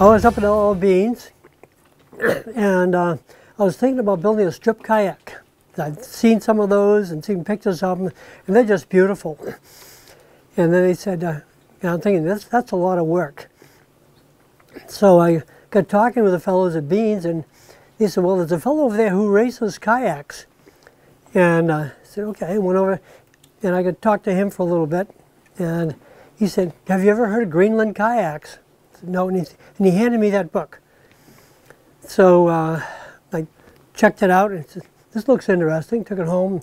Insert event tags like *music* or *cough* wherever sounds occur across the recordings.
I was up at LL Beans and uh, I was thinking about building a strip kayak. I've seen some of those and seen pictures of them, and they're just beautiful. And then they said, uh, and I'm thinking, that's, that's a lot of work. So I got talking with the fellows at Beans, and he said, well, there's a fellow over there who races kayaks. And uh, I said, okay, I went over, and I could talk to him for a little bit. And he said, have you ever heard of Greenland kayaks? No, and he, and he handed me that book. So uh, I checked it out, and said, this looks interesting, took it home.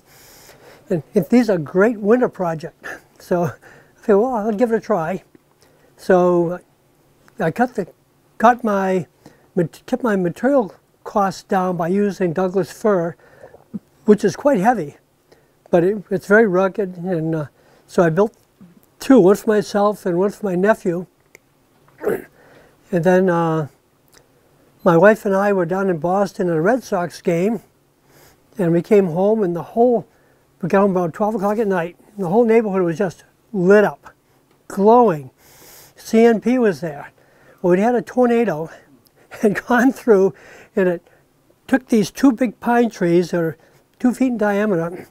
And if these are great winter project. So I said, well, I'll give it a try. So I cut the, cut my, kept my material costs down by using Douglas fir, which is quite heavy, but it, it's very rugged. And uh, so I built two, one for myself and one for my nephew. And then uh, my wife and I were down in Boston at a Red Sox game, and we came home, and the whole, we got home about 12 o'clock at night, and the whole neighborhood was just lit up, glowing. CMP was there. Well, we had a tornado *laughs* had gone through, and it took these two big pine trees that are two feet in diameter,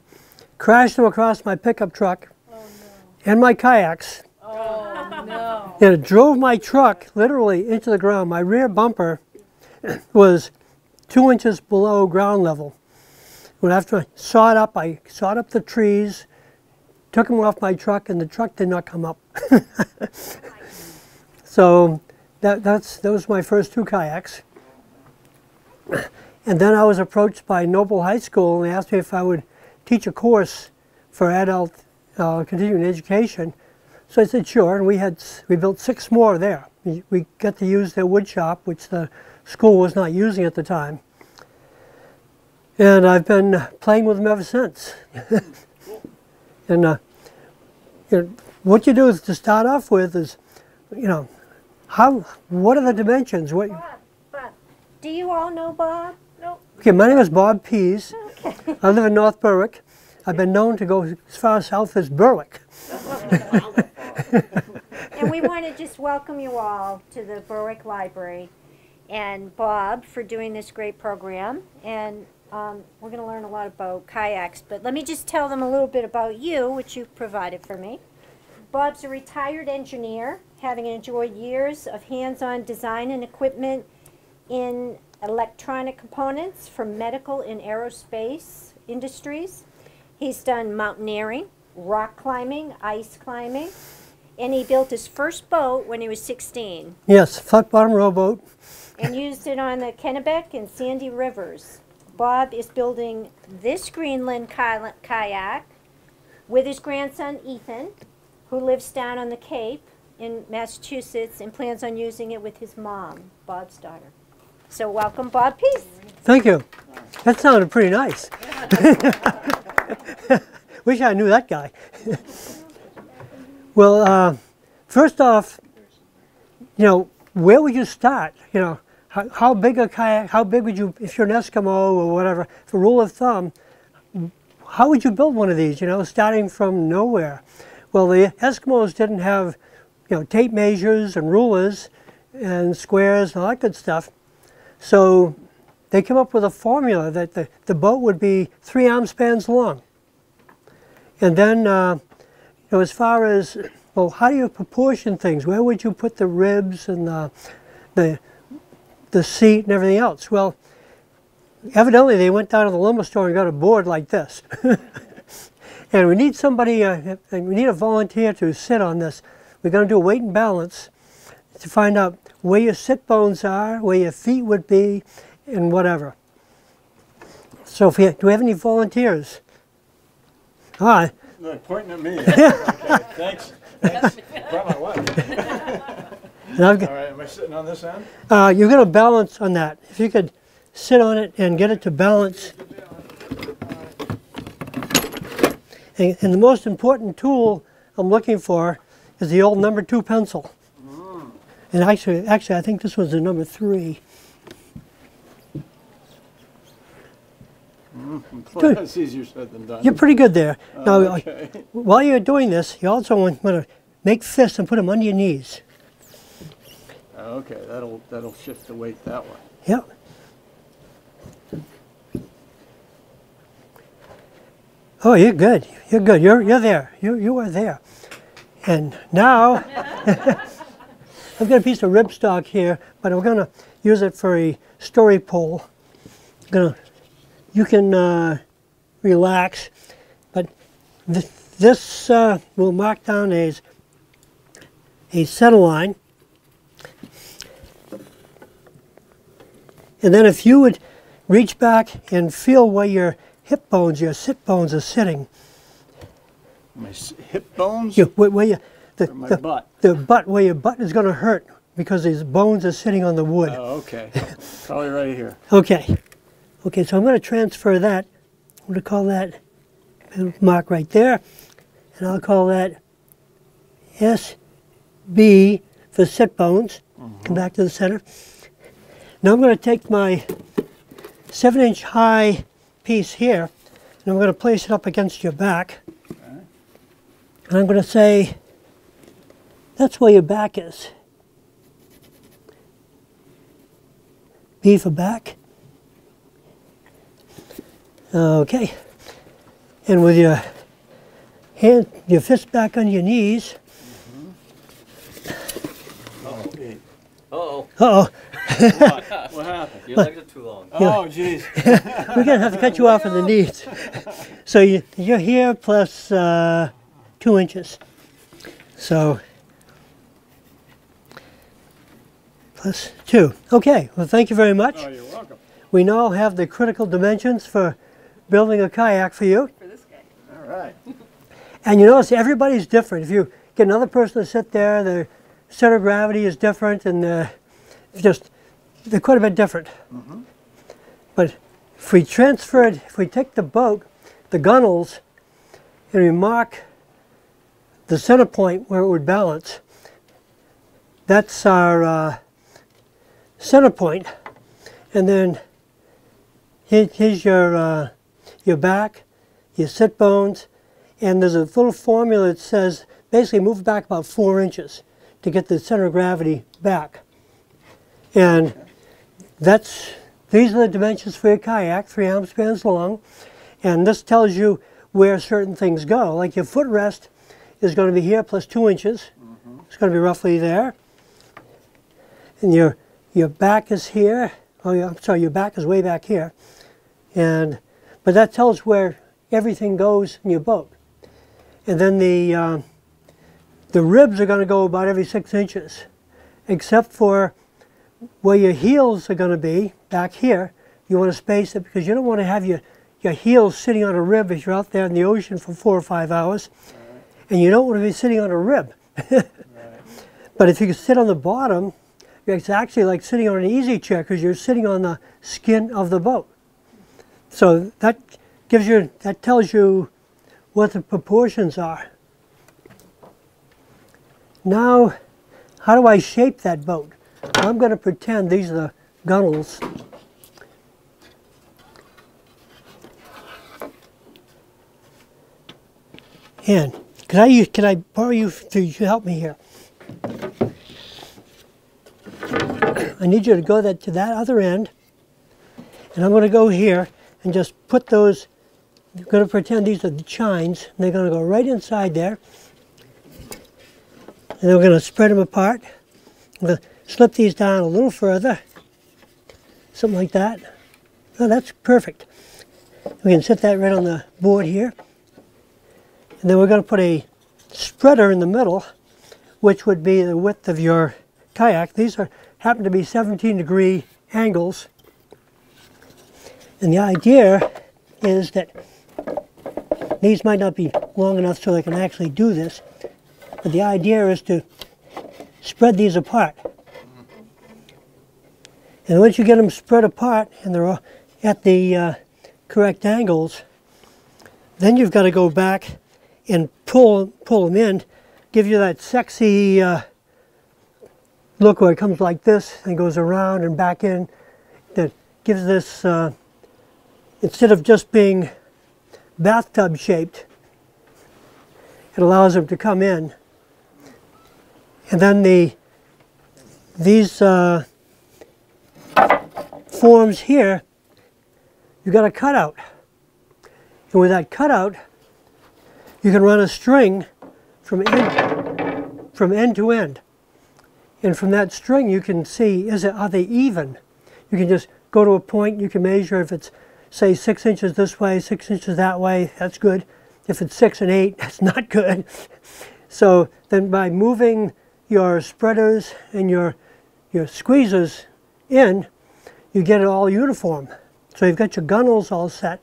crashed them across my pickup truck Oh, no. and my kayaks. And it drove my truck literally into the ground. My rear bumper *clears throat* was two inches below ground level. When after I sawed up, I sawed up the trees, took them off my truck, and the truck did not come up. *laughs* so that, that's, those were my first two kayaks. *clears throat* And then I was approached by Noble High School and they asked me if I would teach a course for adult uh, continuing education. So I said sure, and we had we built six more there. We, we got to use their wood shop, which the school was not using at the time. And I've been playing with them ever since. *laughs* and uh, you know, what you do is to start off with is, you know, how what are the dimensions? What Bob, Bob, do you all know Bob? No. Okay, my name is Bob Pease. I live in North Berwick. I've been known to go as far south as Berwick. And we want to just welcome you all to the Berwick Library and Bob for doing this great program. And um, we're going to learn a lot about kayaks. But let me just tell them a little bit about you, which you've provided for me. Bob's a retired engineer, having enjoyed years of hands-on design and equipment in electronic components for medical and aerospace industries. He's done mountaineering, rock climbing, ice climbing, and he built his first boat when he was 16 Yes, flat bottom rowboat. and used it on the Kennebec and Sandy rivers. Bob is building this Greenland kayak with his grandson Ethan, who lives down on the Cape in Massachusetts and plans on using it with his mom, Bob's daughter. So welcome, Bob Pease. Thank you. That sounded pretty nice. *laughs* Wish I knew that guy. *laughs* well, uh, first off, you know, where would you start? You know, how, how big a kayak, how big would you, if you're an Eskimo or whatever, for rule of thumb, how would you build one of these, you know, starting from nowhere? Well, the Eskimos didn't have, you know, tape measures and rulers and squares and all that good stuff. So they came up with a formula that the, the boat would be three arm spans long. And then, uh, you know, as far as, well, how do you proportion things? Where would you put the ribs and the, the, the seat and everything else? Well, evidently they went down to the lumber store and got a board like this. *laughs* and we need somebody, uh, we need a volunteer to sit on this. We're going to do a weight and balance to find out where your sit bones are, where your feet would be, and whatever. So, if we, do we have any volunteers? Hi. No, pointing at me. *laughs* okay, thanks. Thanks. Brought my wife. And I've got- All right, am I sitting on this end? Uh, you're going to balance on that. If you could sit on it and get it to balance. And, and the most important tool I'm looking for is the old number two pencil. And actually, actually, I think this was the number three. Well, that's easier said than done. You're pretty good there. now, uh, while you're doing this, you also want, to make fists and put them under your knees. Okay, that'll, that'll shift the weight that way. Yep. Oh, you're good. You're good. You're, you're there. You, you are there. And now, *laughs* I've got a piece of rib stock here, but I'm going to use it for a story pole. I'm gonna, you can uh, relax, but th- this uh, will mark down as a center line. And then if you would reach back and feel where your hip bones, your sit bones are sitting, My hip bones? where, where you, the, my the, butt? the butt, where your butt is going to hurt because these bones are sitting on the wood. Oh, okay. Probably right here. Okay. Okay, so I'm going to transfer that. I'm going to call that mark right there. And I'll call that SB for sit bones. Come mm-hmm. back to the center. Now I'm going to take my 7 inch high piece here and I'm going to place it up against your back. And I'm going to say, that's where your back is. B for back. Okay. And with your hand, your fist back on your knees. Uh-oh. Uh oh, What happened? Your legs are too long. Oh, jeez. *laughs* we're gonna have to cut you off at the *laughs* knees. So you, you're here plus uh, two inches. So plus two. Okay. Well, thank you very much. Oh, you're welcome. We now have the critical dimensions for building a kayak for you. For this guy. All right. And you notice everybody's different. If you get another person to sit there, their center of gravity is different, and uh, just they're quite a bit different. But if we transfer it, if we take the boat, the gunnels, and we mark the center point where it would balance, that's our uh, center point. And then here, here's your uh, your back, your sit bones, and there's a little formula that says basically move back about four inches to get the center of gravity back. And that's these are the dimensions for your kayak, three arm spans long, and this tells you where certain things go. Like your footrest is going to be here plus two inches. Mm-hmm. It's going to be roughly there. And your your back is here. Oh, yeah, I'm sorry, your back is way back here. And but that tells where everything goes in your boat. And then the uh, the ribs are going to go about every six inches, except for where your heels are going to be back here. You want to space it because you don't want to have your your heels sitting on a rib if you're out there in the ocean for four or five hours, and you don't want to be sitting on a rib. *laughs* But if you can sit on the bottom, it's actually like sitting on an easy chair because you're sitting on the skin of the boat. So that gives you, that tells you what the proportions are. Now, how do I shape that boat? I'm going to pretend these are the gunnels. And can I, use- can I borrow you to help me here? I need you to go that, to that other end, and I'm going to go here and just put those. I'm going to pretend these are the chines. And they're going to go right inside there, and then we're going to spread them apart. I'm going to slip these down a little further, something like that. That's perfect. We can set that right on the board here, and then we're going to put a spreader in the middle, which would be the width of your kayak. These are happen to be 17 degree angles. And the idea is that these might not be long enough so they can actually do this, but the idea is to spread these apart. And once you get them spread apart and they're at the uh, correct angles, then you've got to go back and pull pull them in, give you that sexy uh, look where it comes like this and goes around and back in. That gives this uh, instead of just being bathtub shaped, it allows them to come in. And then the these uh, forms here, you got a cutout. And with that cutout, you can run a string from end, from end to end. And from that string, you can see, is it, are they even? You can just go to a point, you can measure if it's, say, six inches this way, six inches that way, that's good. If it's six and eight, *laughs* that's not good. So then by moving your spreaders and your, your squeezers in, you get it all uniform. So you've got your gunnels all set.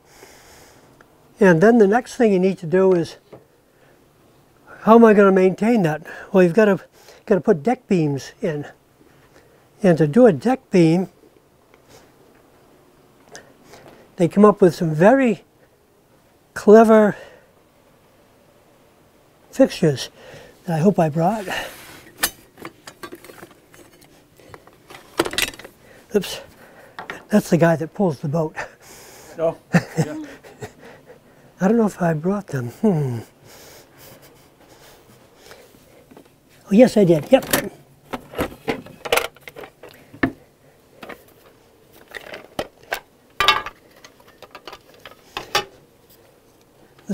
And then the next thing you need to do is, how am I going to maintain that? Well, you've got to, got to put deck beams in. And to do a deck beam, they come up with some very clever fixtures that I hope I brought. Oops, that's the guy that pulls the boat. No, yeah. *laughs* I don't know if I brought them. Hmm. Oh, yes, I did. Yep.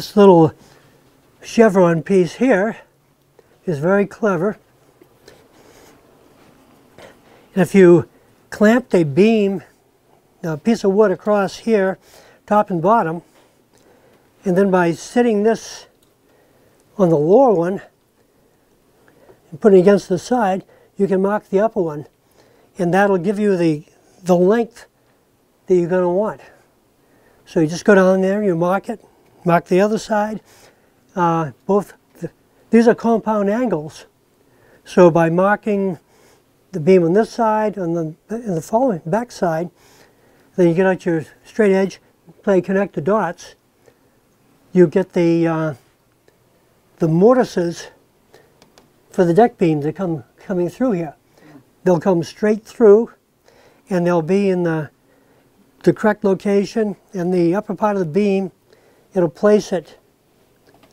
This little chevron piece here is very clever. And if you clamped a beam, a piece of wood across here, top and bottom, and then by sitting this on the lower one and putting it against the side, you can mark the upper one. And that'll give you the, the length that you're going to want. So you just go down there, you mark it, mark the other side. Uh, both the, these are compound angles. So by marking the beam on this side and the, and the following back side, then you get out your straight edge, play connect the dots, you get the uh, the mortises for the deck beams that come coming through here. They'll come straight through, and they'll be in the the correct location in the upper part of the beam. It'll place it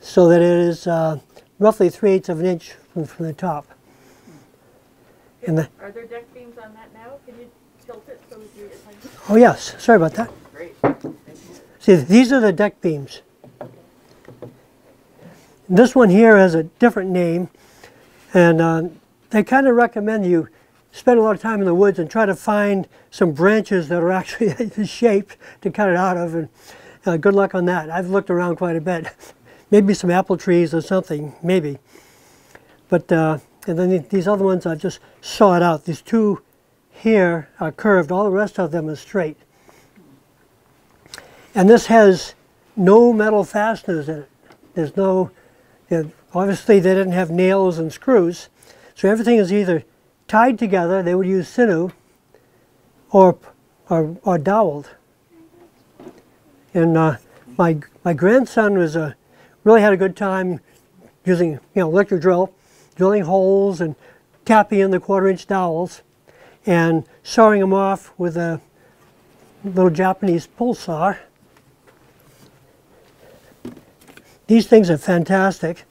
so that it is uh, roughly three eighths of an inch from, from the top. And the, Are there deck beams on that now? Can you tilt it so we can get oh yes, sorry about that. Great. See, these are the deck beams. This one here has a different name, and uh, they kind of recommend you spend a lot of time in the woods and try to find some branches that are *laughs* actually shaped to cut it out of, and uh, good luck on that. I've looked around quite a bit. *laughs* maybe some apple trees or something, maybe. But, uh, and then these other ones I've just sawed out. These two here are curved, all the rest of them are straight. And this has no metal fasteners in it. There's no, you know, obviously they didn't have nails and screws. So everything is either tied together, they would use sinew, or, or, or doweled. And uh, my, my grandson was a, really had a good time using you know, electric drill, drilling holes and tapping in the quarter inch dowels and sawing them off with a little Japanese pull saw. These things are fantastic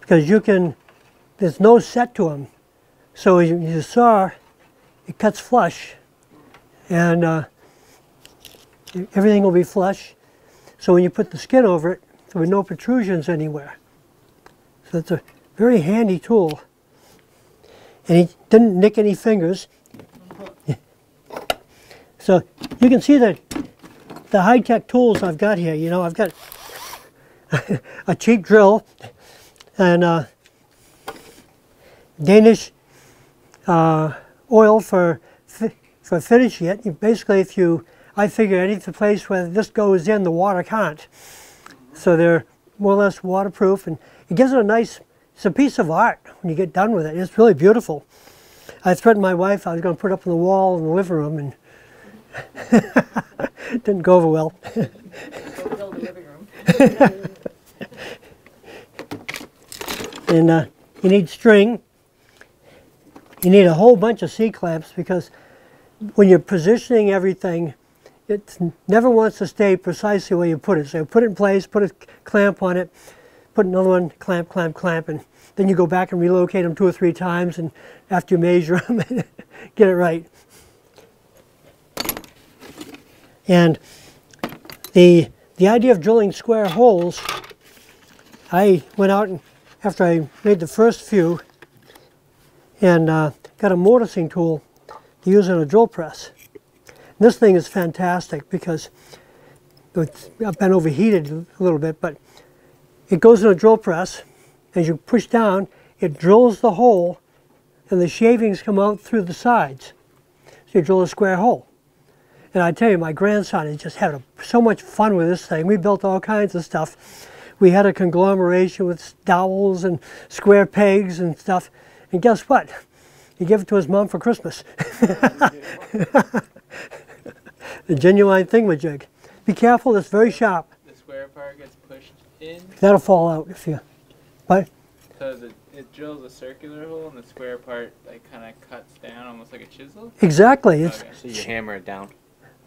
because you can, there's no set to them. So you, you saw, it cuts flush and uh, everything will be flush. So when you put the skin over it, there were no protrusions anywhere. So it's a very handy tool. And he didn't nick any fingers. *laughs* so you can see that the high-tech tools I've got here, you know, I've got *laughs* a cheap drill and uh, Danish uh, oil for for finishing it. You basically, if you, I figure any place where this goes in, the water can't. So they're more or less waterproof, and it gives it a nice. It's a piece of art when you get done with it. It's really beautiful. I threatened my wife I was going to put it up on the wall in the living room, and it *laughs* didn't go over well. *laughs* And uh, you need string. You need a whole bunch of C-clamps because when you're positioning everything, it never wants to stay precisely where you put it. So put it in place, put a clamp on it, put another one, clamp, clamp, clamp, and then you go back and relocate them two or three times, and after you measure them, *laughs* get it right. And the the idea of drilling square holes, I went out and after I made the first few, and uh, got a mortising tool to use on a drill press. This thing is fantastic because it's, I've been overheated a little bit, but it goes in a drill press. As you push down, it drills the hole, and the shavings come out through the sides. So you drill a square hole. And I tell you, my grandson is just having so much fun with this thing. We built all kinds of stuff. We had a conglomeration with dowels and square pegs and stuff. And guess what? He gave it to his mom for Christmas. *laughs* the genuine thingamajig. Be careful, it's very sharp. The square part gets pushed in, That'll fall out if you. But Because the, it drills a circular hole, and the square part like kind of cuts down, almost like a chisel. exactly, it's Okay. So you hammer it down.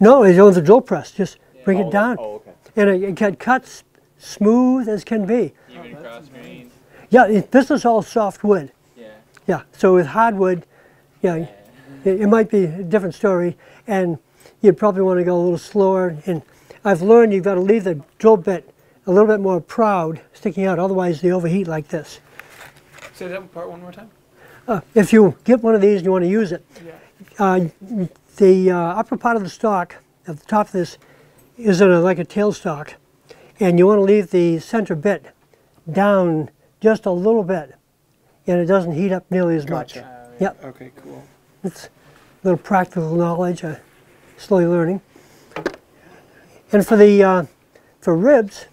no, it's on the drill press. Just bring oh, it down, Oh, okay. and it, it can cut smooth as can be. Even oh, cross grain. Yeah, it, this is all soft wood. Yeah. Yeah, so with hardwood, yeah, yeah. it, it might be a different story, and you'd probably want to go a little slower. And I've learned you've got to leave the drill bit a little bit more proud, sticking out. Otherwise, they overheat like this. Say that part one more time. Uh, if you get one of these and you want to use it, Yeah. uh, the uh, upper part of the stalk at the top of this is a, like a tailstock, and you want to leave the center bit down just a little bit, and it doesn't heat up nearly as much. Gotcha. Yep. Okay, cool. It's a little practical knowledge, uh, slowly learning. And for the uh, for ribs,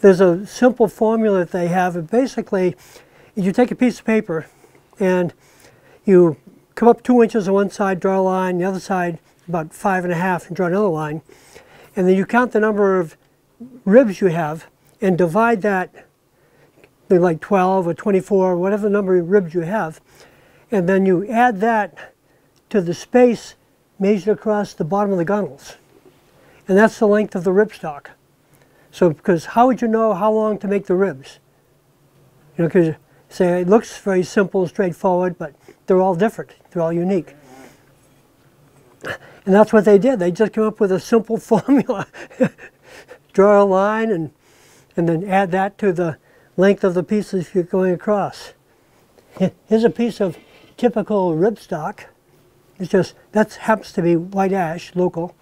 there's a simple formula that they have. And basically, you take a piece of paper and you come up two inches on one side, draw a line, the other side about five and a half, and draw another line. And then you count the number of ribs you have and divide that, like 12 or 24, whatever number of ribs you have. And then you add that to the space measured across the bottom of the gunnels. And that's the length of the rib stock. So, because how would you know how long to make the ribs? You know, because say it looks very simple, and straightforward, but they're all different. They're all unique. And that's what they did. They just came up with a simple *laughs* formula. Draw a line and, and then add that to the length of the pieces you're going across. Here's a piece of typical rib stock. It's just, that happens to be white ash, local.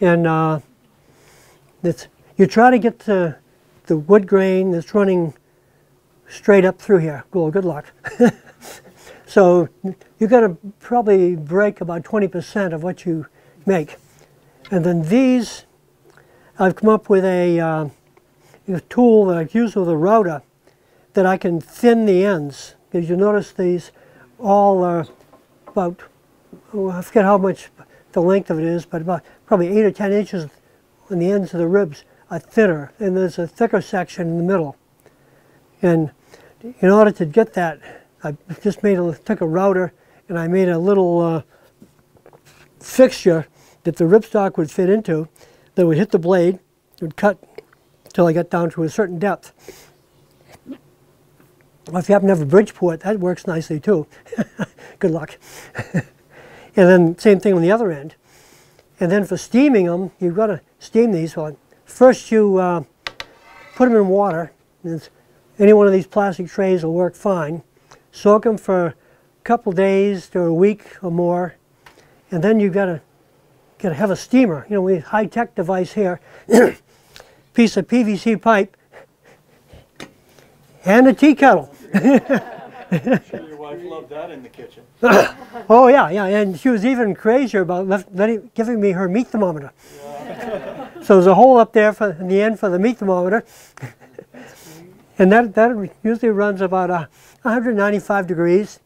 And uh, it's, you try to get the, the wood grain that's running straight up through here. Well, good luck. *laughs* so you're going to probably break about 20% of what you make. And then these, I've come up with a, uh, a tool that I use with a router that I can thin the ends. Because you notice these all are about, I forget how much the length of it is, but about probably eight or 10 inches on the ends of the ribs are thinner, and there's a thicker section in the middle. And in order to get that, I just made a, took a router and I made a little uh, fixture that the rib stock would fit into that would hit the blade, it would cut until I got down to a certain depth. Well, if you happen to have a Bridgeport, that works nicely too. *laughs* Good luck. *laughs* and then same thing on the other end. And then for steaming them, you've got to steam these. Well, first you uh, put them in water. Any one of these plastic trays will work fine. Soak them for a couple days to a week or more, and then you've got to got to have a steamer. You know, we have high tech device here, *coughs* piece of PVC pipe, and a tea kettle. *laughs* Sure your wife loved that in the kitchen. *laughs* Oh yeah, yeah, and she was even crazier about left, letting, giving me her meat thermometer. so there's a hole up there for in the end for the meat thermometer, and that that usually runs about uh, 195 degrees.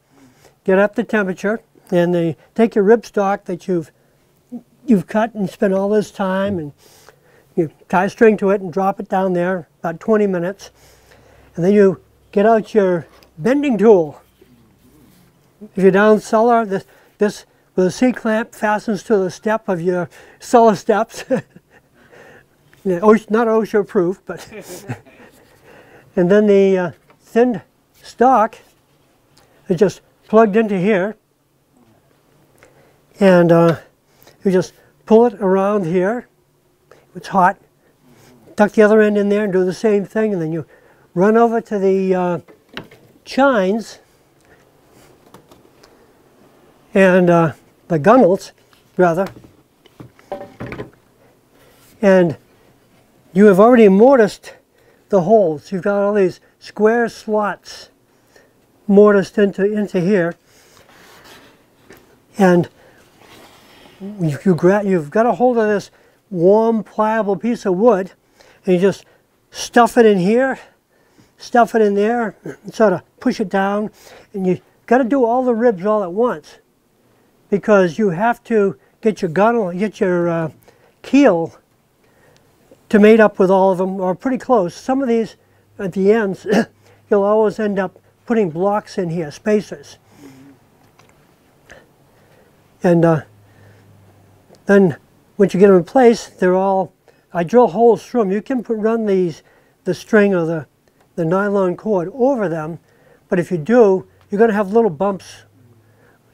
Get up the temperature, and they take your rib stock that you've you've cut and spent all this time, and you tie a string to it and drop it down there about 20 minutes, and then you get out your bending tool. If you're down cellar, this, this with a C clamp fastens to the step of your cellar steps. *laughs* Not OSHA proof, but *laughs* And then the uh, thin stock is just plugged into here. And uh, you just pull it around here. It's hot. Tuck the other end in there and do the same thing. And then you run over to the uh, chines and uh, the gunnels, rather. And you have already mortised the holes. You've got all these square slots mortised into, into here. And you, you you've got a hold of this warm, pliable piece of wood, and you just stuff it in here, stuff it in there, sort of push it down, and you got to do all the ribs all at once, because you have to get your gunnel, get your uh, keel to mate up with all of them, or pretty close. Some of these at the ends, *coughs* you'll always end up putting blocks in here, spacers. And uh, then once you get them in place, they're all, I drill holes through them. You can put, run these, the string or the, the nylon cord over them, but if you do, you're going to have little bumps,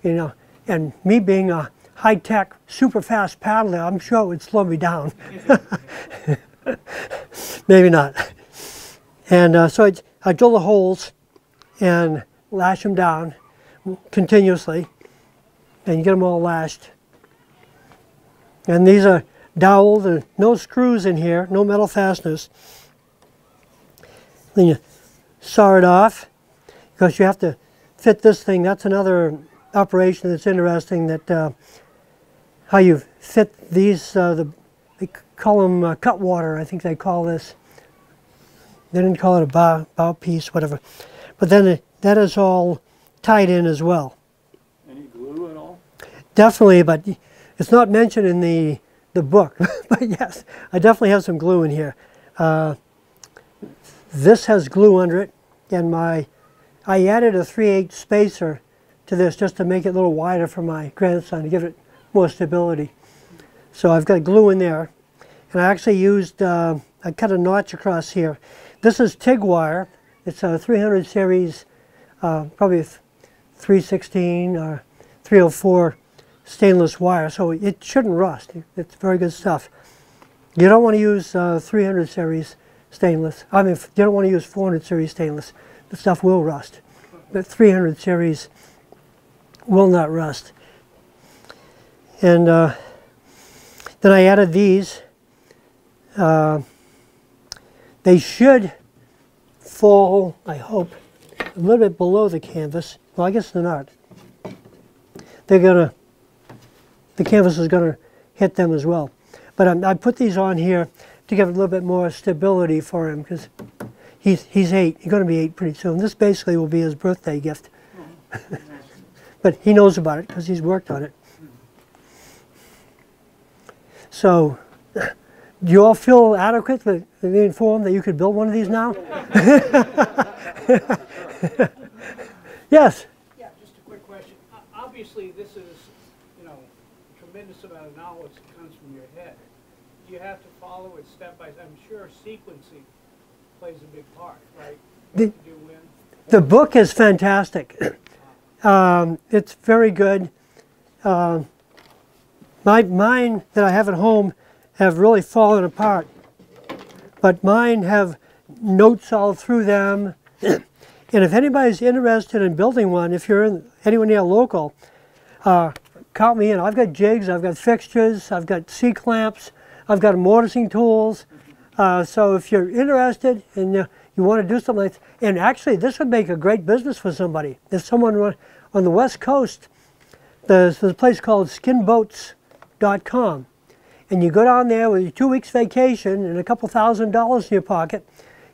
you know. And me being a high-tech, super fast paddler, I'm sure it would slow me down. *laughs* Maybe not. And uh, so I, I drill the holes and lash them down continuously, and you get them all lashed. And these are doweled, and no screws in here, no metal fasteners. Then you saw it off, because you have to fit this thing. That's another operation that's interesting, that uh, how you fit these, uh, the, they call them uh, cut water, I think they call this. They didn't call it a bow, bow piece, whatever. But then it, that is all tied in as well. Any glue at all? Definitely, but it's not mentioned in the, the book. *laughs* but yes, I definitely have some glue in here. Uh, this has glue under it, and my I added a 3 8 spacer to this just to make it a little wider for my grandson to give it more stability. So I've got glue in there, and I actually used, uh, I cut a notch across here. This is TIG wire. It's a 300 series, uh, probably 316 or 304 stainless wire, so it shouldn't rust. It's very good stuff. You don't want to use uh, 300 series stainless. I mean, you don't want to use 400 series stainless. The stuff will rust. But 300 series will not rust. And uh, then I added these. Uh, they should fall, I hope, a little bit below the canvas. Well, I guess they're not. They're gonna, the canvas is gonna hit them as well. But um, I put these on here to give a little bit more stability for him because he's, he's eight. He's gonna be eight pretty soon. This basically will be his birthday gift. *laughs* but he knows about it because he's worked on it. So, *laughs* do you all feel adequate, to be informed that you could build one of these now? *laughs* yes. Yeah, just a quick question. O- Obviously, this is, you know, tremendous amount of knowledge that comes from your head. You have to follow it step by, I'm sure sequencing plays a big part, right? The- What to do when. The book is fantastic. *clears throat* Um, it's very good. Um my mine that I have at home have really fallen apart, but mine have notes all through them. *clears throat* and if anybody's interested in building one, if you're in anyone near local, uh, count me in. I've got jigs, I've got fixtures, I've got C clamps, I've got mortising tools. Uh, so if you're interested and uh, you want to do something like and actually this would make a great business for somebody. If someone on the west coast, there's, there's a place called skinboats.com. And you go down there with your two weeks vacation and a couple thousand dollars in your pocket.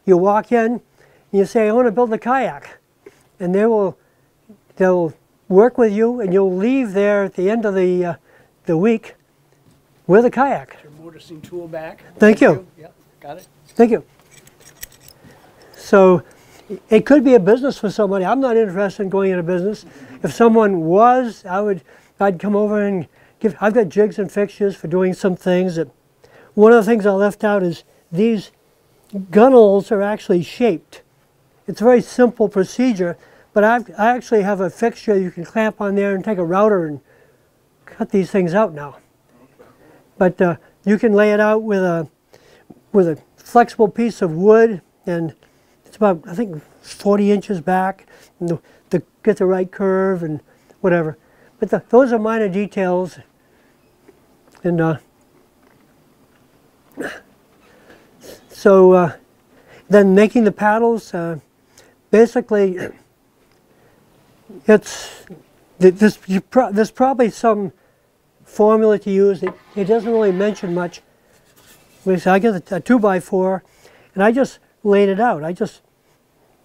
You walk in and you say, I want to build a kayak. And they will they'll work with you and you'll leave there at the end of the, uh, the week with a kayak. Your mortising tool back. Thank you. Yep, got it. Thank you. So it could be a business for somebody. I'm not interested in going into business. If someone was, I would, I'd come over and give, I've got jigs and fixtures for doing some things that, one of the things I left out is these gunnels are actually shaped. it's a very simple procedure, but I've, I actually have a fixture you can clamp on there and take a router and cut these things out now. But uh, you can lay it out with a with a flexible piece of wood, and it's about I think 40 inches back and to, to get the right curve and whatever. But the, those are minor details, and uh, so uh, then making the paddles. Uh, basically, it's this. Pro- there's probably some formula to use. It, it doesn't really mention much. We say I get a, a two by four, and I just laid it out. I just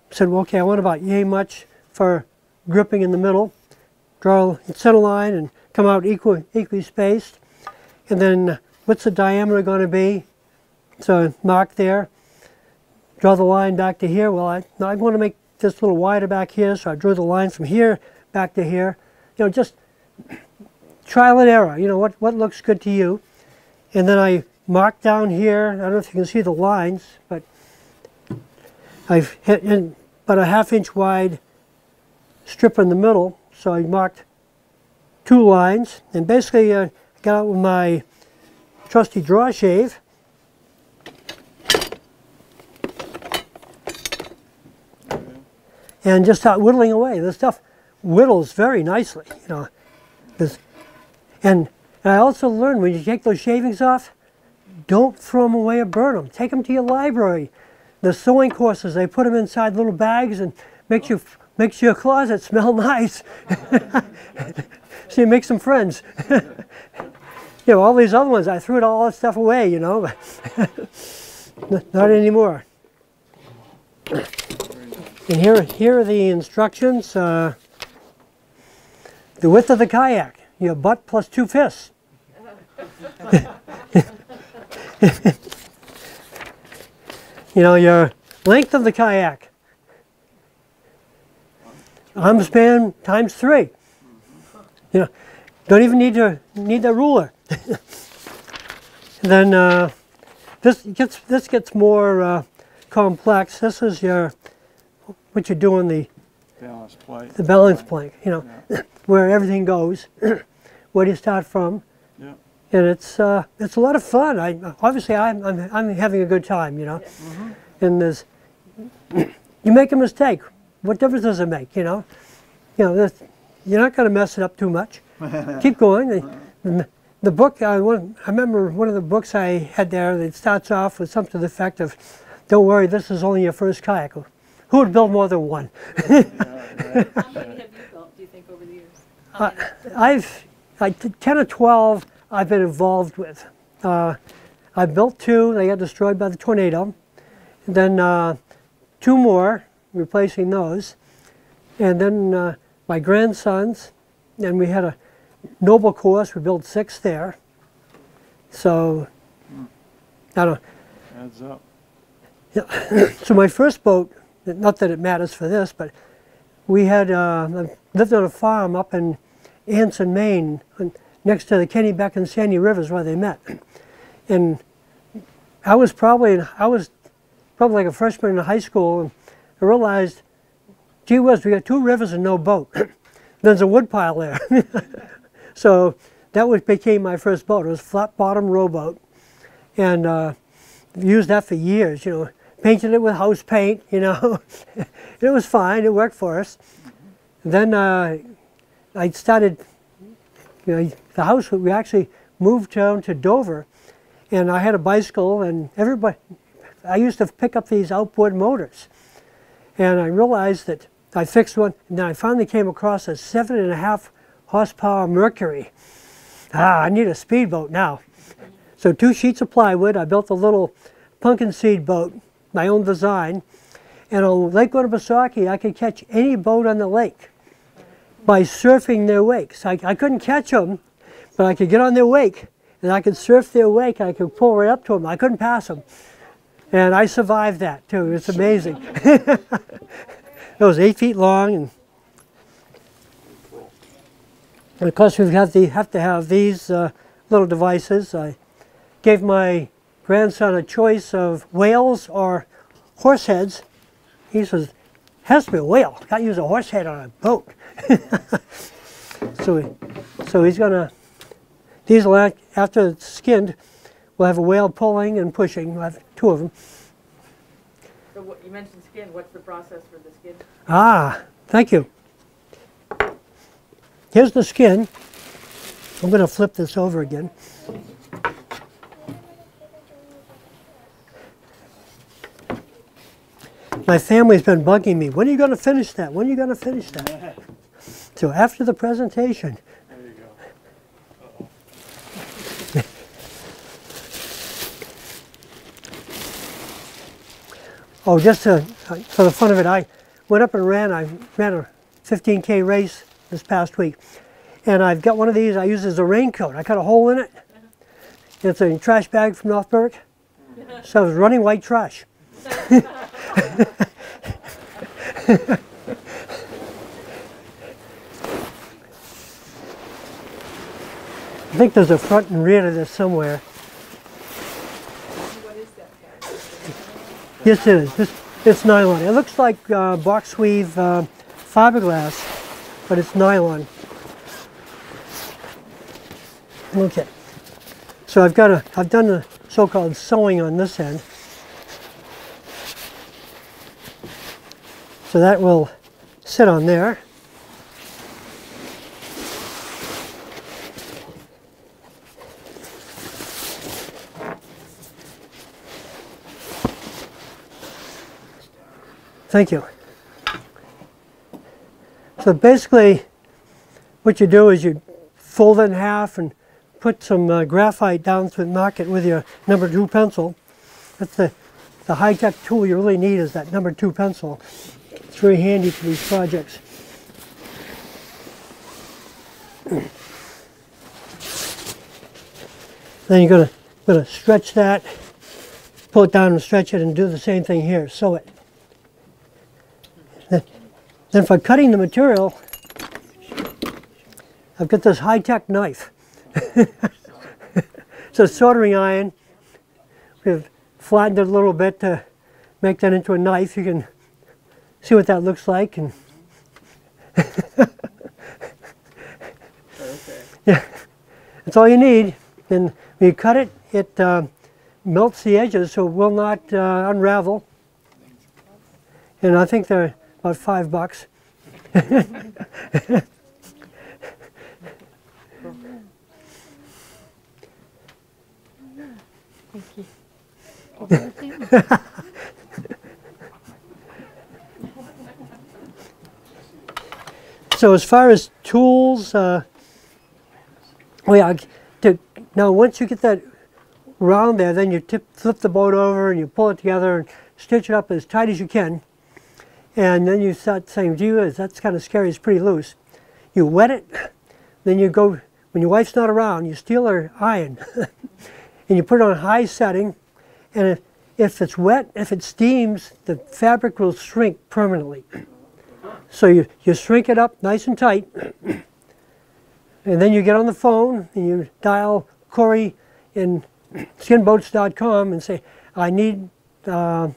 said, well, okay, I want about yay much for gripping in the middle. Draw a center line and come out equal, equally spaced. And then uh, what's the diameter going to be? So mark there. Draw the line back to here. Well, I, I want to make this a little wider back here, so I drew the line from here back to here. You know, just trial and error. You know, what, what looks good to you. And then I mark down here. I don't know if you can see the lines, but I've hit in about a half inch wide strip in the middle. So I marked two lines and basically uh, got out with my trusty draw shave. And just start whittling away. This stuff whittles very nicely, you know. This, and, and I also learned when you take those shavings off, don't throw them away or burn them. Take them to your library. The sewing courses, they put them inside little bags and makes you makes your closet *laughs* smell nice. so you make some friends. *laughs* you know, all these other ones, I threw it all that stuff away, you know. *laughs* Not anymore. And here, here are the instructions. Uh, the width of the kayak, your butt plus two fists. *laughs* you know, your length of the kayak, arm span times three. You know, don't even need to need the ruler. *laughs* then uh, this gets this gets more uh, complex. This is your what you're doing the Balance plate. the balance plank. You know, *coughs* where everything goes, *coughs* where do you start from, Yeah. And it's uh, it's a lot of fun. I obviously I'm I'm, I'm having a good time. You know, and there's *clears throat* you make a mistake. What difference does it make? You know, you know this, you're not going to mess it up too much. *laughs* Keep going. The, the book I, one, I remember one of the books I had there that starts off with something to the effect of, "Don't worry, this is only your first kayak." Who would build more than one? How many have you built, do you think, over the years? *laughs* Uh, I've I, t- ten or twelve I've been involved with. Uh, I built two. They got destroyed by the tornado. And then uh, two more, replacing those. And then uh, my grandsons. And we had a Noble course. We built six there. So I don't. Adds up. Yeah. *coughs* So my first boat, not that it matters for this, but we had uh, I lived on a farm up in Anson, Maine, on- next to the Kennebec and Sandy Rivers where they met. And I was probably I was probably like a freshman in high school, and I realized, gee whiz, we got two rivers and no boat. *clears throat* There's a wood pile there. *laughs* so that was became my first boat. It was a flat bottom rowboat, and uh, used that for years. You know, painted it with house paint. You know, *laughs* it was fine. It worked for us. Then uh, I started. You know, the house. We actually moved down to Dover, and I had a bicycle, and everybody. I used to pick up these outboard motors, and I realized that I fixed one, and then I finally came across a seven and a half horsepower Mercury. Ah, I need a speedboat now. So two sheets of plywood. I built a little pumpkin seed boat, my own design. And on Lake Winnipesaukee, I could catch any boat on the lake by surfing their wakes. I, I couldn't catch them, but I could get on their wake, and I could surf their wake, I could pull right up to them. I couldn't pass them. And I survived that, too. It's amazing. *laughs* it was eight feet long, and, and of course, we have, the, have to have these uh, little devices. I gave my grandson a choice of whales or horse heads. He says, has to be a whale. Can't use a horse head on a boat. *laughs* so, so he's gonna. These will act, after it's skinned, we'll have a whale pulling and pushing. We'll have two of them. So what, you mentioned skin, what's the process for the skin? Ah, thank you. Here's the skin. I'm going to flip this over again. My family's been bugging me. When are you going to finish that? When are you going to finish that? So after the presentation. There you go. Oh, just to, for the fun of it, I went up and ran. I ran a 15K race this past week. And I've got one of these I use as a raincoat. I cut a hole in it. It's a trash bag from North Berwick. So it's running white trash. *laughs* I think there's a front and rear to this somewhere. What is that? Yes, it is. This, it's nylon. It looks like uh, box weave uh, fiberglass, but it's nylon. Okay. So I've got a, I've done the so-called sewing on this end. So that will sit on there. Thank you. So basically, what you do is you fold it in half and put some uh, graphite down to mark it with your number two pencil. That's the, the high-tech tool you really need is that number two pencil. It's very handy for these projects. Then you're gonna, gonna stretch that, pull it down and stretch it and do the same thing here, sew it. Then for cutting the material, I've got this high-tech knife. *laughs* it's a soldering iron. We've flattened it a little bit to make that into a knife. You can see what that looks like. And Okay. *laughs* yeah, that's all you need. And when you cut it, it uh, melts the edges so it will not uh, unravel. And I think they're about five bucks. *laughs* So as far as tools, uh, oh yeah, to, now once you get that round there, then you tip, flip the boat over and you pull it together and stitch it up as tight as you can. And then you start saying, gee that's kind of scary, it's pretty loose. You wet it, *laughs* then you go, when your wife's not around, you steal her iron *laughs* and you put it on high setting. And if, if it's wet, if it steams, the fabric will shrink permanently. So you, you shrink it up nice and tight, *clears throat* and then you get on the phone and you dial Corey in *clears throat* skinboats.com and say, I need uh,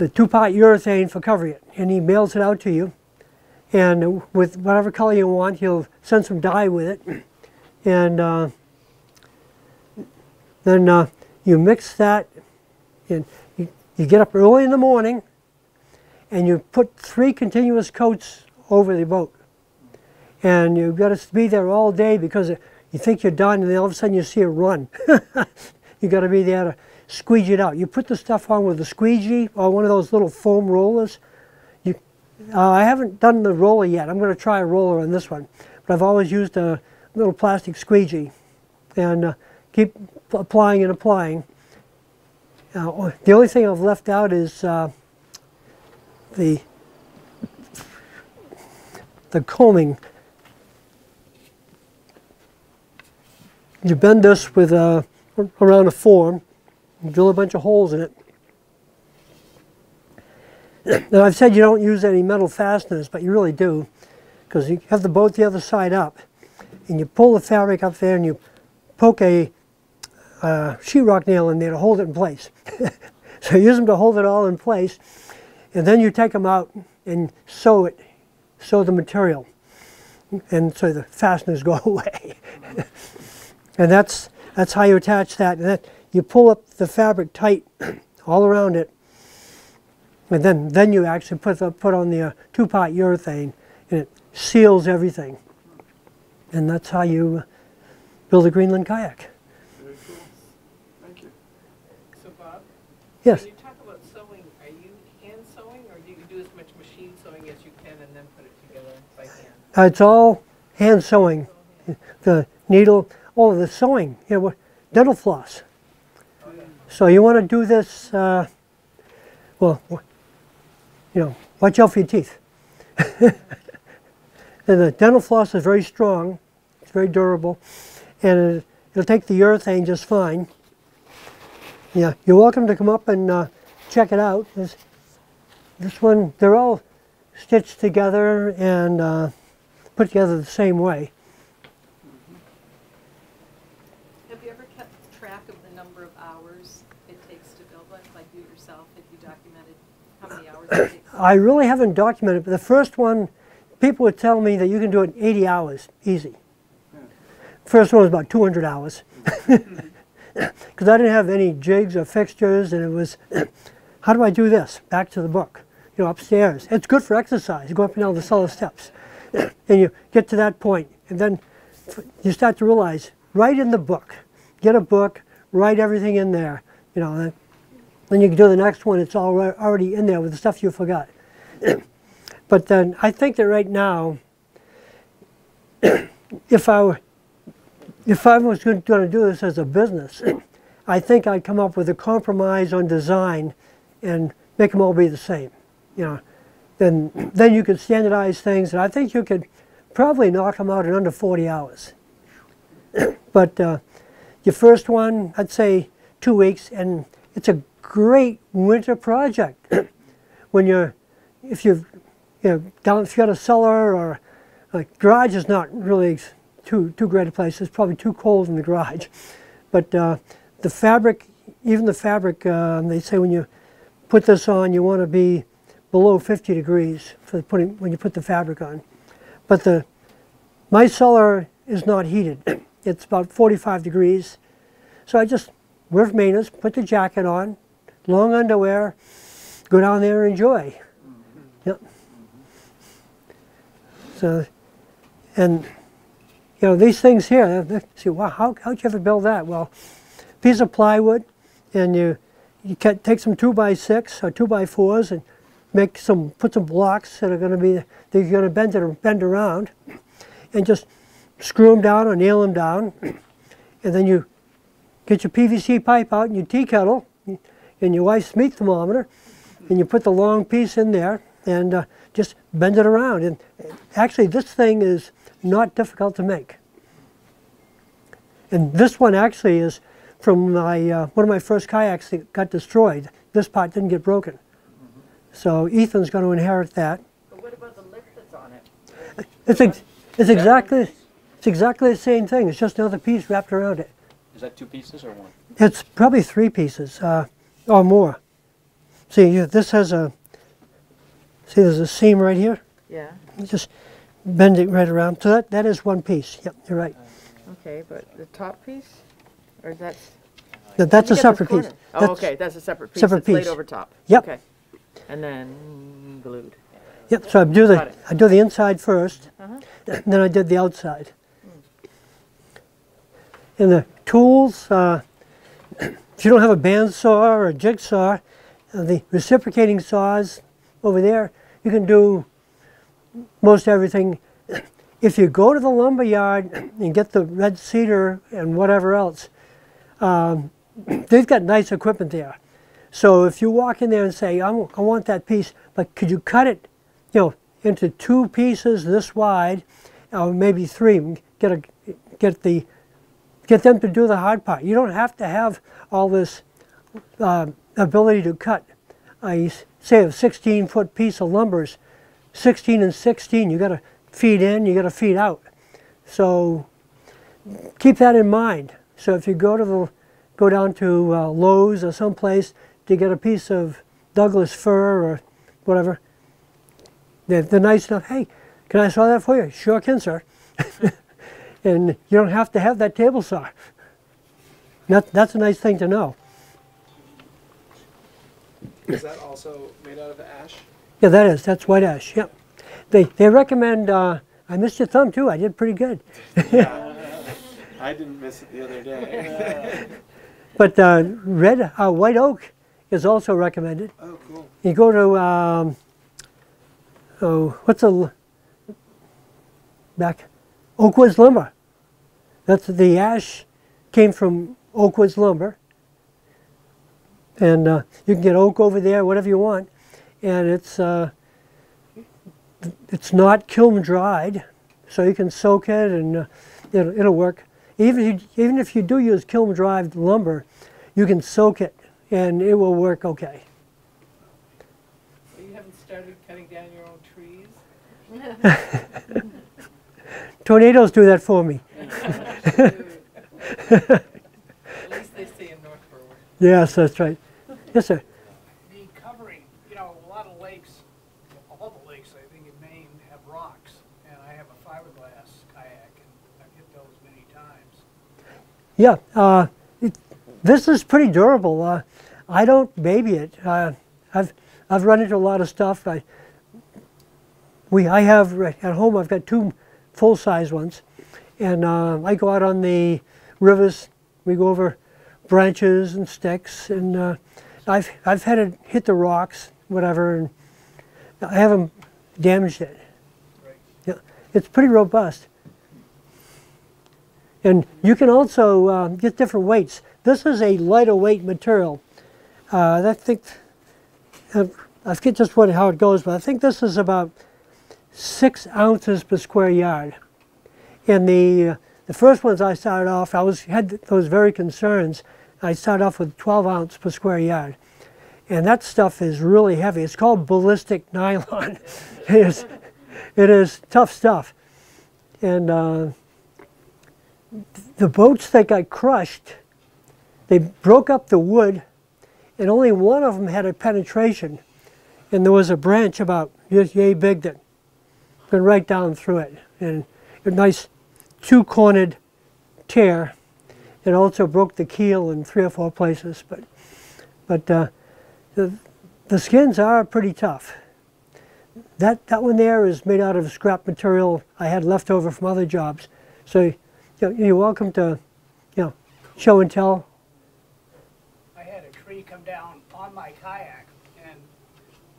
the two-part urethane for covering it. And he mails it out to you. And with whatever color you want, he'll send some dye with it. And uh, then uh, you mix that, and you, you get up early in the morning, and you put three continuous coats over the boat. And you've got to be there all day because you think you're done, and then all of a sudden you see it run. *laughs* you've got to be there to squeegee it out. You put the stuff on with a squeegee or one of those little foam rollers. You, uh, I haven't done the roller yet. I'm going to try a roller on this one, but I've always used a little plastic squeegee, and uh, keep applying and applying. Uh, the only thing I've left out is uh, the the coaming. You bend this with a, around a form, drill a bunch of holes in it. *clears throat* Now I've said you don't use any metal fasteners, but you really do, because you have the boat the other side up, and you pull the fabric up there and you poke a uh, sheetrock nail in there to hold it in place. *laughs* so you use them to hold it all in place, and then you take them out and sew it, sew the material, and so the fasteners *laughs* go away. and that's that's how you attach that. And that you pull up the fabric tight *clears throat* all around it, and then then you actually put the, put on the uh, two-part urethane, and it seals everything. And that's how you uh, build a Greenland kayak. Very cool. Thank you. So Bob, Yes. when you talk about sewing, are you hand sewing or do you do as much machine sewing as you can and then put it together by hand? Uh, it's all hand sewing. The needle, oh, the sewing, you know, what- dental floss. So you want to do this, uh, well, you know, watch out for your teeth. *laughs* the dental floss is very strong, it's very durable, and it, it'll take the urethane just fine. Yeah, you're welcome to come up and uh, check it out. This, this one, they're all stitched together and uh, put together the same way. Have you ever kept track of the number of hours it takes to build one, like you yourself? Have you documented how many hours it takes? *clears throat* I really haven't documented, but the first one, people would tell me that you can do it in 80 hours, easy. First one was about 200 hours. *laughs* Because I didn't have any jigs or fixtures, and it was, *clears throat* how do I do this? Back to the book, you know, upstairs. It's good for exercise. You go up and down the cellar steps, *clears throat* and you get to that point, and then you start to realize, write in the book. Get a book, write everything in there, you know, then you can do the next one, it's all already in there with the stuff you forgot. *clears throat* but then I think that right now, *clears throat* if I were, if I was going to do this as a business, *clears throat* I think I'd come up with a compromise on design and make them all be the same. You know, then then you could standardize things, and I think you could probably knock them out in under 40 hours. but uh, your first one, I'd say two weeks, and it's a great winter project. *clears throat* when you're, if you've, you know, down, if you got a cellar or like garage is not really too too great a place. It's probably too cold in the garage, *laughs* but uh, the fabric, even the fabric, uh, they say when you put this on, you want to be below 50 degrees for putting when you put the fabric on. But the my cellar is not heated. *clears throat* It's about 45 degrees. So I just wear maintenance, put the jacket on, long underwear, go down there and enjoy. Mm-hmm. Yep. So, and you know these things here. they- See, wow, how how'd you ever build that? Well, piece of plywood, and you you cut, take some two by six or two by fours and make some put some blocks that are going to be that you're going to bend it bend around, and just screw them down or nail them down, and then you get your PVC pipe out and your tea kettle and your wife's meat thermometer, and you put the long piece in there and uh, just bend it around. And actually, this thing is not difficult to make. And this one actually is from my uh, one of my first kayaks that got destroyed. This part didn't get broken, so Ethan's going to inherit that. But what about the lift that's on it? It's ex- it's exactly it's exactly the same thing. It's just another piece wrapped around it. Is that two pieces or one? It's probably three pieces uh, or more. See, you, this has a see. There's a seam right here. Yeah, You just bend it right around. So that, that is one piece. Yep, you're right. okay, but the top piece? Or is that? Now, that's a you get this separate piece. Oh, That's- okay, that's a separate piece. separate It's laid piece. over top. Yep. Okay. And then glued. Yep. So I do the. I do the inside 1st Uh-huh. *clears throat* then I did the outside. And the tools, uh, *clears throat* if you don't have a bandsaw or a jigsaw, uh, the reciprocating saws over there, you can do most everything. *clears throat* If you go to the lumber yard *clears throat* and get the red cedar and whatever else, um, *clears throat* they've got nice equipment there. So if you walk in there and say, I I want that piece, but could you cut it, you know, into two pieces this wide, or maybe three, get a, get the, get them to do the hard part. You don't have to have all this uh, ability to cut. I say a 16 foot piece of lumber's 16 and 16. You got to feed in, you got to feed out. So keep that in mind. So if you go to the, go down to uh, Lowe's or someplace to get a piece of Douglas fir or whatever, they're, they're nice enough. Hey, can I saw that for you? Sure can, sir. *laughs* and you don't have to have that table saw. That, that's a nice thing to know. Is that also made out of ash? Yeah, that is. That's white ash. Yep. They they recommend. Uh, I missed your thumb too. I did pretty good. Yeah. *laughs* I didn't miss it the other day. *laughs* But uh, red uh, white oak is also recommended. oh, cool. You go to um, oh, what's a back Oakwoods lumber. That's the ash came from Oakwoods lumber, and uh, you can get oak over there, whatever you want, and it's uh, it's not kiln dried, so you can soak it and uh, it'll, it'll work. Even if you, even if you do use kiln dried lumber, you can soak it and it will work okay. So you haven't started cutting down your own trees? *laughs* *laughs* Tornadoes do that for me. At least they say in North Berwick. Yes, that's right. Yes, sir. The covering, you know, a lot of lakes, all the lakes, I think in Maine have rocks, and I have a fiberglass kayak, and I've hit those many times. Yeah, uh, it, this is pretty durable. Uh, I don't baby it. Uh, I've I've run into a lot of stuff. I we I have at home. I've got two full size ones, and uh, I go out on the rivers. We go over branches and sticks, and uh, I've I've had it hit the rocks, whatever, and I haven't damaged it. Right. Yeah, it's pretty robust. And you can also uh, get different weights. This is a lighter weight material. Uh, I think, I forget just what, how it goes, but I think this is about six ounces per square yard. And the, uh, the first ones I started off, I was had those very concerns. I started off with 12 ounce per square yard. And that stuff is really heavy. It's called ballistic *laughs* nylon. it, is, it is tough stuff. And uh, the boats that got crushed, they broke up the wood, and only one of them had a penetration. And there was a branch about yay big that went right down through it. And a nice two cornered tear. It also broke the keel in three or four places. But, but uh, the, the skins are pretty tough. That, that one there is made out of scrap material I had left over from other jobs. So you know, you're welcome to, you know, show and tell. I had a tree come down on my kayak, and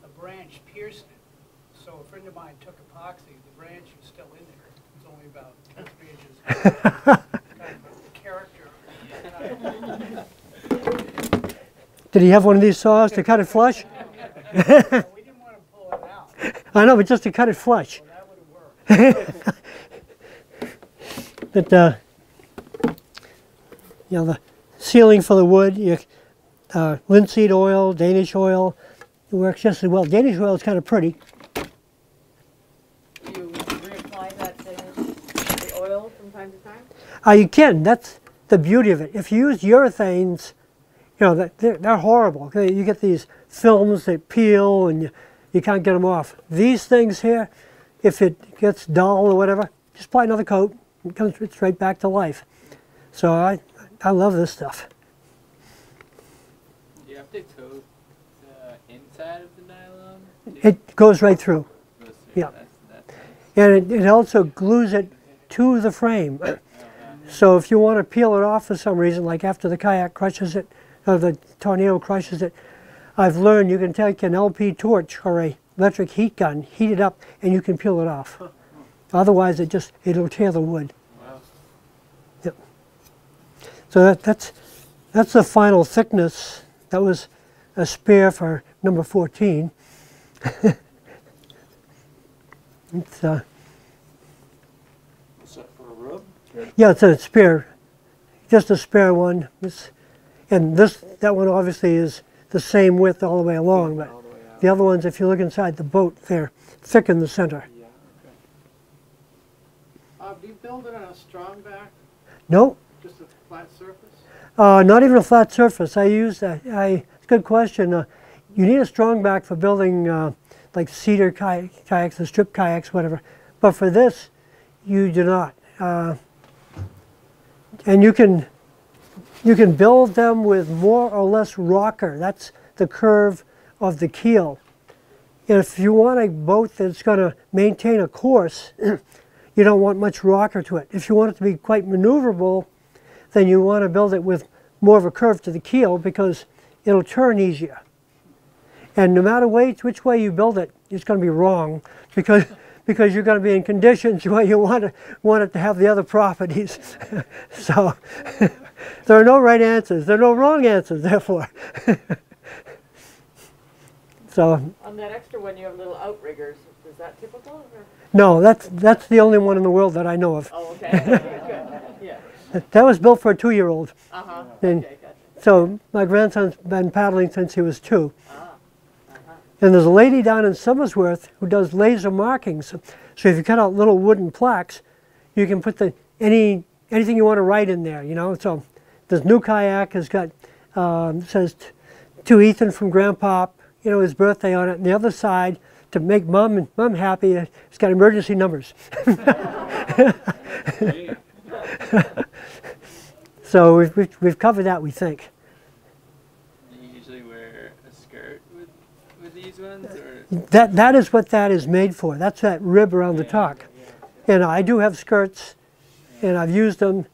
a branch pierced it. So a friend of mine took epoxy, the branch is still in there. It's only about two, three inches. Kind of a character. Did he have one of these saws to cut it flush? *laughs* We didn't want to pull it out, I know, but just to cut it flush. so that would have worked. *laughs* But, uh, you know, the sealing for the wood, you, uh, linseed oil, Danish oil, it works just as well. Danish oil is kind of pretty. Do you reapply that Danish, the oil from time to time? Uh, you can. That's the beauty of it. If you use urethanes, you know, they're, they're horrible. You get these films that peel and you, you can't get them off. These things here, if it gets dull or whatever, just apply another coat. It comes straight back to life. So I, I love this stuff. Do you have to coat the inside of the nylon? It goes right through. Goes through, yeah. That's, that's And it, it also glues it to the frame. So if you want to peel it off for some reason, like after the kayak crushes it, or the tornado crushes it, I've learned you can take an LP torch or a electric heat gun, heat it up, and you can peel it off. Otherwise, it just it'll tear the wood. wow. Yep. So that, that's that's the final thickness. That was a spare for number 14. *laughs* it's, uh, What's that for a rub? Yeah, it's a spare, just a spare one. This, and this, that one obviously is the same width all the way along, but the way out. the other ones, if you look inside the boat, they're thick in the center. Yeah, okay. Uh, do you build it on a strong back, No, just a flat surface? uh, not even a flat surface. I use, uh, I, it's a good question. Uh, you need a strong back for building uh, like cedar kayak, kayaks, the strip kayaks, whatever. But for this, you do not. And you can you can build them with more or less rocker. That's the curve of the keel. If you want a boat that's going to maintain a course, *clears throat* you don't want much rocker to it. If you want it to be quite maneuverable, then you want to build it with more of a curve to the keel because it'll turn easier. And no matter which way you build it, it's going to be wrong because, *laughs* because you're going to be in conditions *laughs* where you want, to, want it to have the other properties. *laughs* so *laughs* there are no right answers. There are no wrong answers, therefore. so On that extra one, you have little outriggers. Is that typical? Or? no, that's, that's the only one in the world that I know of. Oh, okay. Yeah. That was built for a two-year-old. Uh-huh. Okay, gotcha. So my grandson's been paddling since he was two. Ah. And there's a lady down in Somersworth who does laser markings. So if you cut out little wooden plaques, you can put the any anything you want to write in there. You know. So this new kayak has got um, says t- to Ethan from Grandpa. You know his birthday on it. And the other side to make mom and mom happy, it's got emergency numbers. *laughs* *laughs* so we've, we've, we've covered that, we think. Do you usually wear a skirt with with these ones, or That, that is what that is made for. That's that rib around the top. And I do have skirts, and I've used them.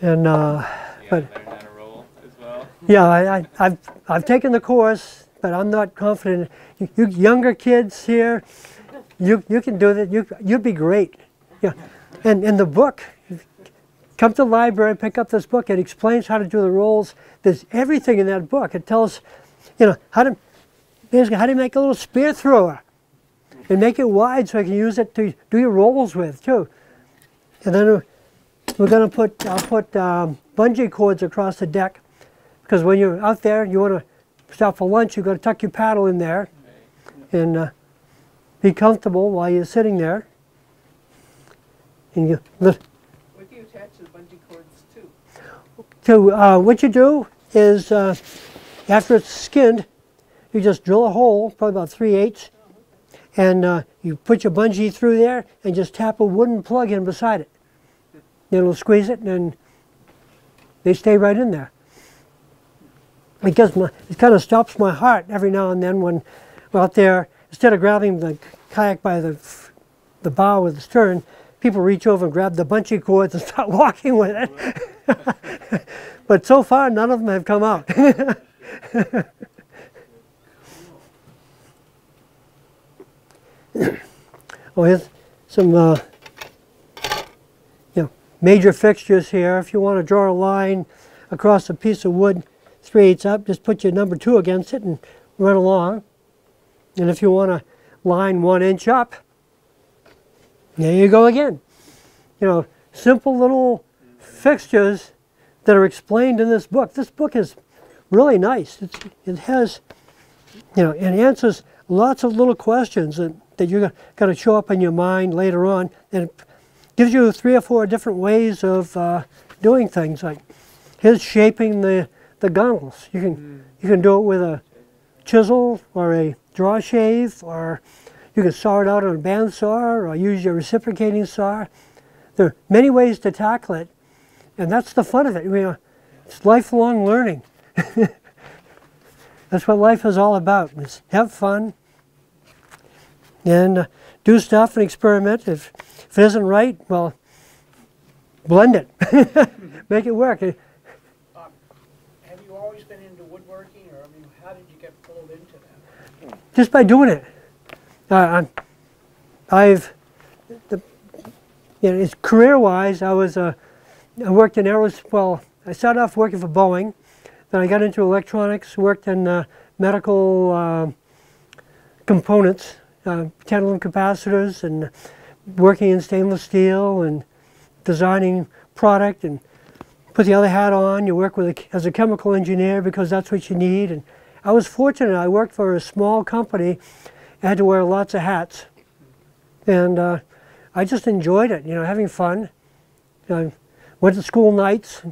And uh, But- learn how to roll as well? *laughs* yeah, I, I, I've, I've taken the course, but I'm not confident. You, you younger kids here, you, you can do that. You, you'd be great. Yeah. And in the book, come to the library, pick up this book. It explains how to do the rolls. There's everything in that book. It tells, you know, how to basically how to make a little spear thrower and make it wide so I can use it to do your rolls with too. And then we're going to put I'll put um, bungee cords across the deck because when you're out there, you want to stop for lunch. You've got to tuck your paddle in there and uh, be comfortable while you're sitting there. And you What do you attach the bungee cords to? So uh, what you do is, uh, after it's skinned, you just drill a hole, probably about three eighths, and uh, you put your bungee through there and just tap a wooden plug in beside it. Then it'll squeeze it, and then they stay right in there. It gives my, it kind of stops my heart every now and then when we're out there. Instead of grabbing the kayak by the the bow or the stern, people reach over and grab the bungee cords and *laughs* start walking with it. *laughs* but so far, none of them have come out. *laughs* *clears throat* oh, here's some uh, you know, major fixtures here. If you want to draw a line across a piece of wood, three eighths up, just put your number two against it and run along. And if you want to line one inch up, there you go again. You know, simple little fixtures that are explained in this book. This book is really nice. It's, it has, you know, it answers lots of little questions that, that you're going to show up in your mind later on. And it gives you three or four different ways of uh, doing things. Like here's shaping the, the gunnels. You can, you can do it with a chisel or a draw shave, or you can saw it out on a bandsaw or use your reciprocating saw. There are many ways to tackle it, and that's the fun of it. Mean, uh, it's lifelong learning. *laughs* that's what life is all about. Is have fun and uh, do stuff and experiment. If, if it isn't right, well, blend it, *laughs* make it work. Um, have you always been into woodworking, or I mean, how did you get pulled into that? just by doing it. Uh, I'm, I've, the, you know, it's career-wise, I was, uh, I worked in aerospace. Well, I started off working for Boeing, then I got into electronics, worked in uh, medical uh, components, uh, tantalum capacitors, and working in stainless steel and designing product and put the other hat on. You work with a, as a chemical engineer because that's what you need. And I was fortunate. I worked for a small company. I had to wear lots of hats, and uh, I just enjoyed it. You know, having fun. I went to school nights.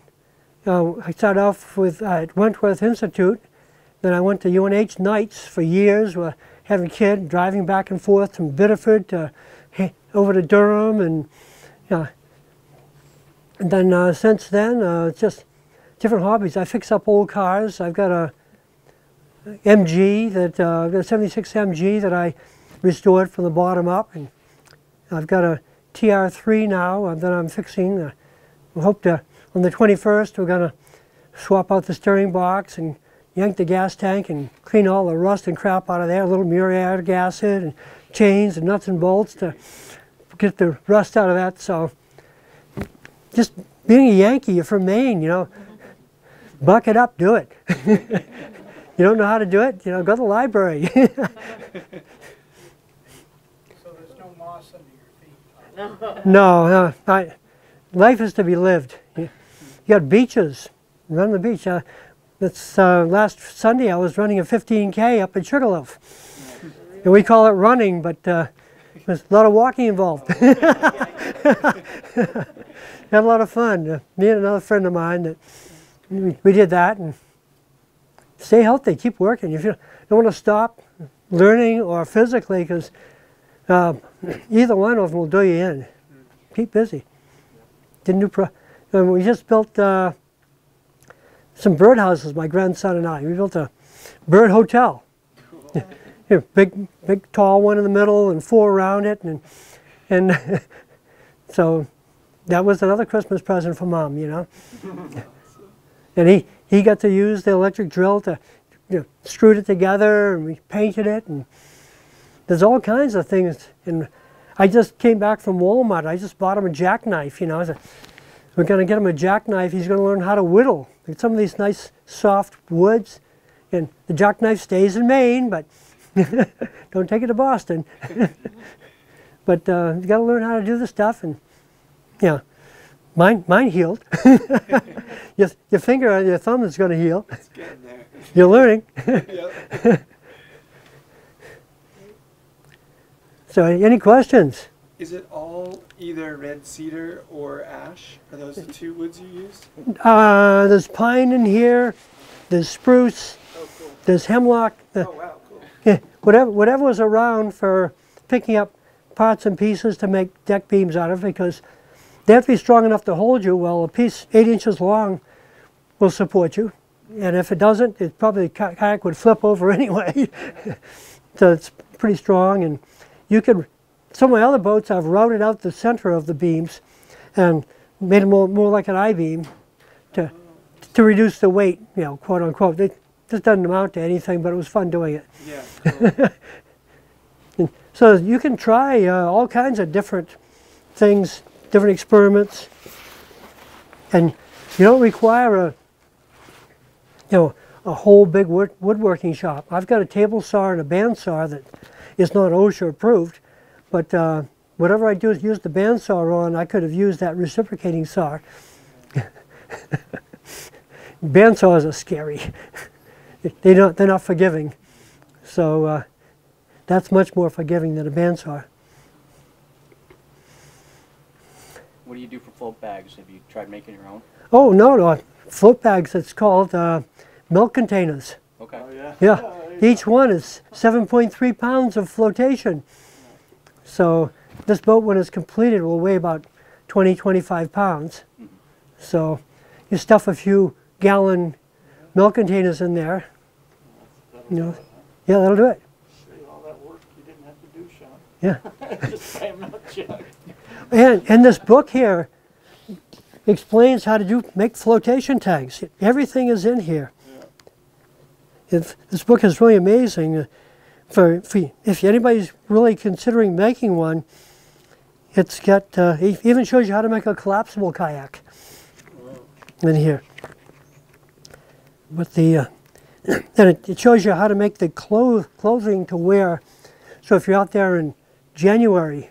Uh, I started off with uh, at Wentworth Institute. Then I went to UNH nights for years. Where having a kid, driving back and forth from Biddeford to over to Durham, and yeah. And then uh, since then, uh, just different hobbies. I fix up old cars. I've got a MG that uh, I've got a '76 MG that I restored from the bottom up, and I've got a TR3 now uh, that I'm fixing. Uh, we hope to on the 21st we're gonna swap out the steering box and yank the gas tank and clean all the rust and crap out of there, a little muriatic acid and chains and nuts and bolts to get the rust out of that. So just being a Yankee, you're from Maine, you know, buck it up, do it. *laughs* you don't know how to do it, you know, go to the library. *laughs* So there's no moss under your feet. no, no, I, life is to be lived. You, you got beaches, run the beach. Uh, that's uh, last Sunday I was running a 15k up in Sugarloaf. And we call it running, but uh, there's a lot of walking involved. *laughs* Had a lot of fun. Uh, me and another friend of mine that we, we did that and stay healthy, keep working. If you don't want to stop learning or physically, because uh, either one of them will do you in. Keep busy. Didn't do pro. And we just built uh, some birdhouses. My grandson and I. We built a bird hotel. *laughs* Yeah, big, big, tall one in the middle, and four around it, and and *laughs* so that was another Christmas present for mom. You know. and he he got to use the electric drill to you know, screwed it together, and we painted it, and there's all kinds of things. And I just came back from Walmart. I just bought him a jackknife. You know, I said, we're going to get him a jackknife. He's going to learn how to whittle. Some of these nice soft woods, and the jackknife stays in Maine, but *laughs* don't take it to Boston. *laughs* but uh, you got to learn how to do the stuff, and yeah, mine mine healed. *laughs* your, your finger on your thumb is going to heal. It's getting there. You're learning. So, any questions? Is it all either red cedar or ash? Are those the two woods you use? Uh, there's pine in here. There's spruce. Oh, cool. There's hemlock. uh, Oh, wow, cool. yeah, whatever whatever was around for picking up parts and pieces to make deck beams out of because they have to be strong enough to hold you. Well, a piece eight inches long will support you, and if it doesn't, it probably the kayak would *laughs* flip over anyway. *laughs* so it's pretty strong, and you could. Some of my other boats, I've routed out the center of the beams and made them more, more like an I-beam to to reduce the weight, you know, quote unquote. It just doesn't amount to anything, but it was fun doing it. Yeah, *laughs* cool. So you can try uh, all kinds of different things, different experiments, and you don't require a, you know, a whole big wood, woodworking shop. I've got a table saw and a bandsaw that is not OSHA approved, but uh, whatever I do is use the bandsaw on, I could have used that reciprocating saw. *laughs* bandsaws are scary. *laughs* they don't, they're not forgiving. So uh, that's much more forgiving than a bandsaw. What do you do for float bags? Have you tried making your own? Oh, no, no. Float bags, it's called uh, milk containers. Okay. Oh, yeah. Yeah. Each one is 7.3 pounds of flotation. So this boat, when it's completed, will weigh about 20, 25 pounds. So you stuff a few gallon milk containers in there. You know, yeah, that'll do it. Save all that work you didn't have to do, Sean. Yeah. Just buy a milk jug. *laughs* And, and this book here explains how to do make flotation tanks. Everything is in here. If, this book is really amazing. For, for if anybody's really considering making one, it's got uh, it even shows you how to make a collapsible kayak in here. With the uh, *clears throat* and it, it shows you how to make the clo- clothing to wear. So if you're out there in January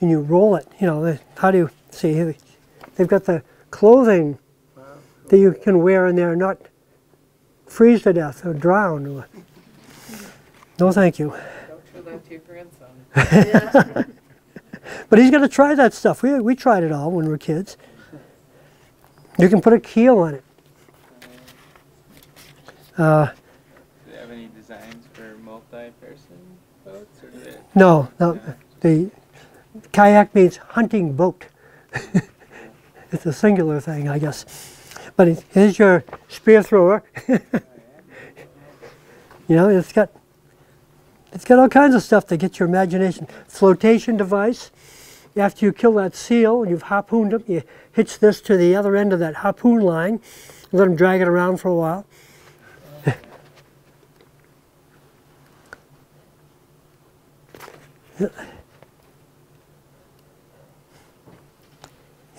and you roll it, you know, how do you see? They've got the clothing that you can wear in there, not freeze to death or drown. Or, no, thank you. Don't show that to your grandson. But he's going to try that stuff. We, we tried it all when we were kids. You can put a keel on it. Uh, Do you have any designs for multi-person? boats? No, no. The kayak means hunting boat. *laughs* it's a singular thing, I guess. But it, here's your spear thrower. *laughs* you know, it's got it's got all kinds of stuff to get your imagination. Flotation device. After you kill that seal and you've harpooned him, you hitch this to the other end of that harpoon line. Let him drag it around for a while. *laughs*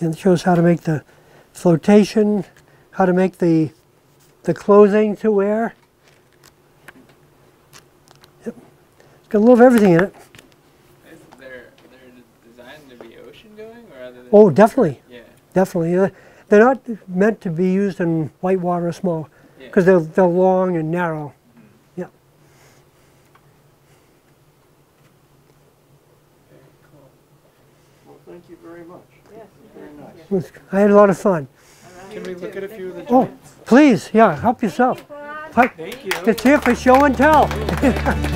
and it shows how to make the flotation, how to make the the clothing to wear. Yep. It's got a little of everything in it. Is there they're designed to be ocean going or other than Oh, definitely, Yeah. definitely. Uh, They're not meant to be used in whitewater or small Yeah. because they're, they're long and narrow. Yeah. Very cool. Well, thank you very much. Yes. Very nice. I had a lot of fun. Can we look at a few of the Oh, please, yeah, help yourself. Thank you. It's here for show and tell. *laughs*